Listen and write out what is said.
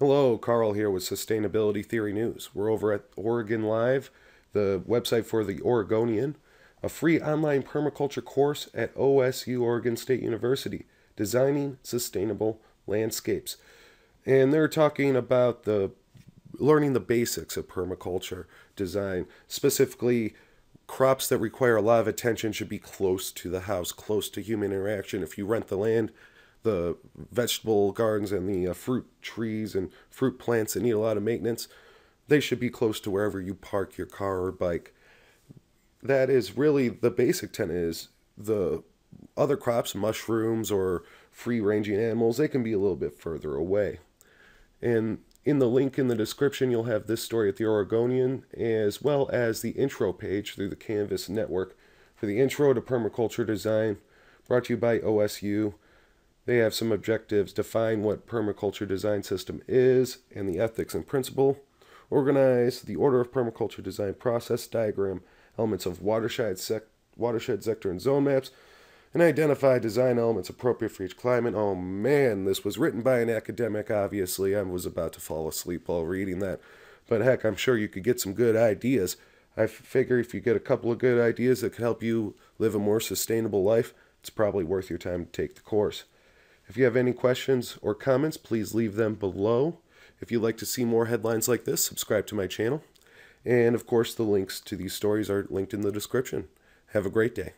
Hello, Carl here with Sustainability Theory News. We're over at Oregon Live, the website for the Oregonian, a free online permaculture course at OSU Oregon State University, Designing Sustainable Landscapes. And they're talking about the learning the basics of permaculture design, specifically crops that require a lot of attention should be close to the house, close to human interaction. If you rent the land, the vegetable gardens and the uh, fruit trees and fruit plants that need a lot of maintenance, they should be close to wherever you park your car or bike. That is really the basic tenet is the other crops, mushrooms or free ranging animals, they can be a little bit further away. And in the link in the description, you'll have this story at the Oregonian, as well as the intro page through the Canvas network for the Intro to Permaculture Design, brought to you by OSU. They have some objectives define what permaculture design system is and the ethics and principle, organize the order of permaculture design process diagram, elements of watershed, sec- watershed sector and zone maps, and identify design elements appropriate for each climate. Oh man, this was written by an academic, obviously. I was about to fall asleep while reading that. But heck, I'm sure you could get some good ideas. I figure if you get a couple of good ideas that could help you live a more sustainable life, it's probably worth your time to take the course. If you have any questions or comments, please leave them below. If you'd like to see more headlines like this, subscribe to my channel. And of course, the links to these stories are linked in the description. Have a great day.